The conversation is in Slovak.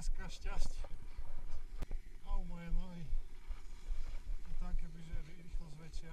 dneska šťastie. Au moje nohy. To tanke kebyže rýchlo zväčšia.